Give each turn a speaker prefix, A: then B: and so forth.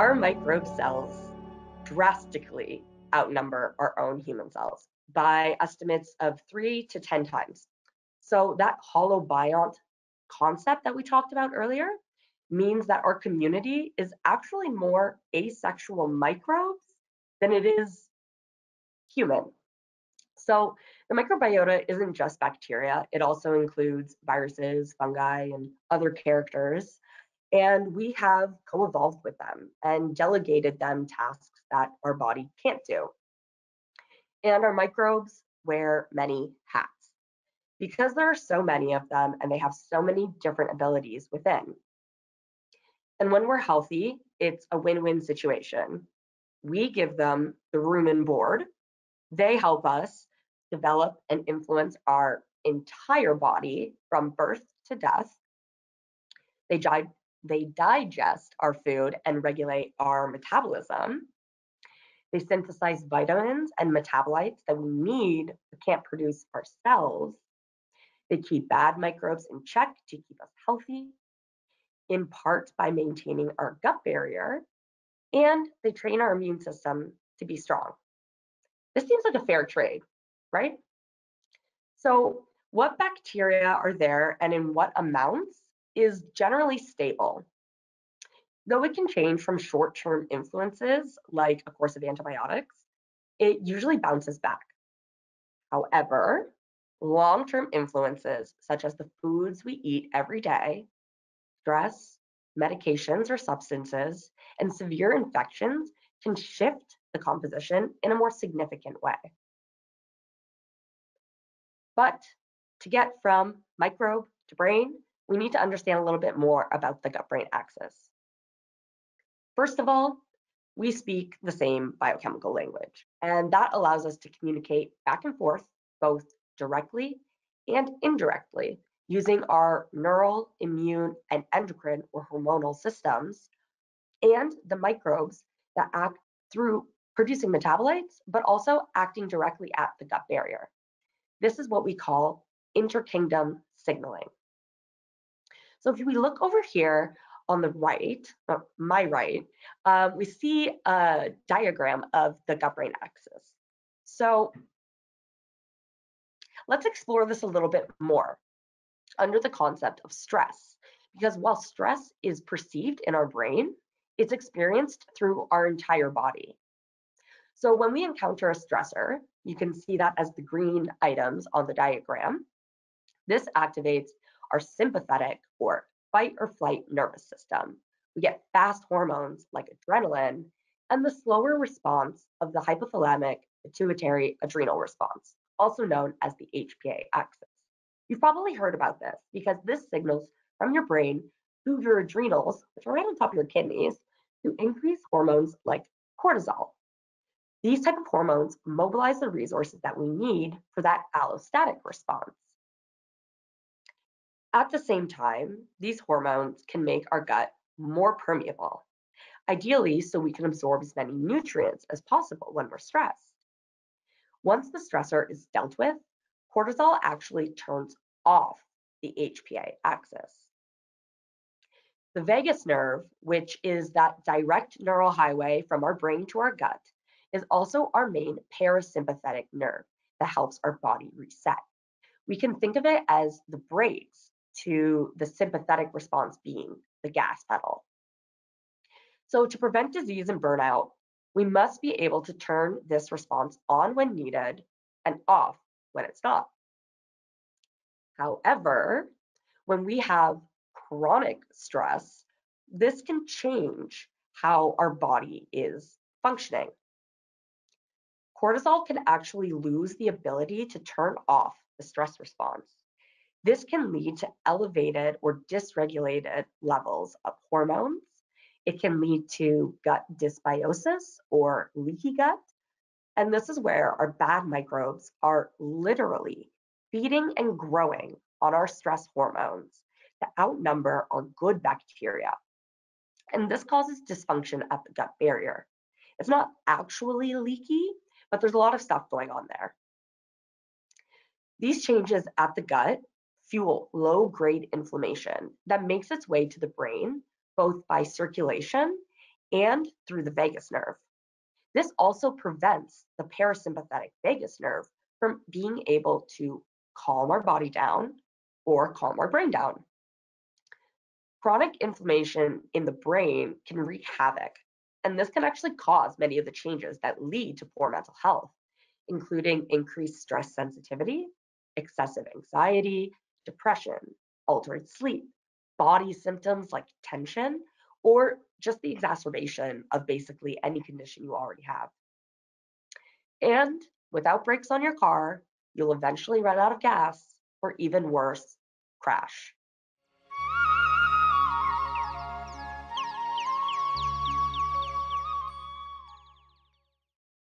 A: our microbe cells drastically outnumber our own human cells by estimates of three to 10 times. So that holobiont concept that we talked about earlier means that our community is actually more asexual microbes than it is human. So the microbiota isn't just bacteria, it also includes viruses, fungi, and other characters. And we have co evolved with them and delegated them tasks that our body can't do. And our microbes wear many hats because there are so many of them and they have so many different abilities within. And when we're healthy, it's a win win situation. We give them the room and board, they help us develop and influence our entire body from birth to death. They, di- they digest our food and regulate our metabolism. They synthesize vitamins and metabolites that we need but can't produce ourselves. They keep bad microbes in check to keep us healthy, in part by maintaining our gut barrier, and they train our immune system to be strong. This seems like a fair trade, right? So what bacteria are there and in what amounts is generally stable. Though it can change from short-term influences, like a course of antibiotics, it usually bounces back. However, long-term influences, such as the foods we eat every day, stress, medications or substances, and severe infections can shift the composition in a more significant way. But to get from microbe to brain, we need to understand a little bit more about the gut-brain axis. First of all, we speak the same biochemical language, and that allows us to communicate back and forth, both directly and indirectly, using our neural, immune, and endocrine or hormonal systems, and the microbes that act through producing metabolites, but also acting directly at the gut barrier. This is what we call interkingdom signaling. So if we look over here on the right, uh, my right, um, we see a diagram of the gut-brain axis. So let's explore this a little bit more under the concept of stress. Because while stress is perceived in our brain, it's experienced through our entire body. So when we encounter a stressor, you can see that as the green items on the diagram. This activates our sympathetic or fight or flight nervous system. We get fast hormones like adrenaline and the slower response of the hypothalamic pituitary adrenal response, also known as the HPA axis. You've probably heard about this because this signals from your brain to your adrenals, which are right on top of your kidneys, to increase hormones like cortisol, these type of hormones mobilize the resources that we need for that allostatic response. At the same time, these hormones can make our gut more permeable, ideally so we can absorb as many nutrients as possible when we're stressed. Once the stressor is dealt with, cortisol actually turns off the HPA axis. The vagus nerve, which is that direct neural highway from our brain to our gut, is also our main parasympathetic nerve that helps our body reset. We can think of it as the brakes to the sympathetic response being the gas pedal. So to prevent disease and burnout, we must be able to turn this response on when needed and off when it's not. However, when we have chronic stress, this can change how our body is functioning cortisol can actually lose the ability to turn off the stress response. This can lead to elevated or dysregulated levels of hormones. It can lead to gut dysbiosis or leaky gut. And this is where our bad microbes are literally feeding and growing on our stress hormones to outnumber our good bacteria. And this causes dysfunction at the gut barrier. It's not actually leaky, but there's a lot of stuff going on there. These changes at the gut fuel low grade inflammation that makes its way to the brain, both by circulation and through the vagus nerve. This also prevents the parasympathetic vagus nerve from being able to calm our body down or calm our brain down. Chronic inflammation in the brain can wreak havoc, and this can actually cause many of the changes that lead to poor mental health, including increased stress sensitivity, excessive anxiety, depression, altered sleep, body symptoms like tension, or just the exacerbation of basically any condition you already have. And without brakes on your car, you'll eventually run out of gas or even worse, crash.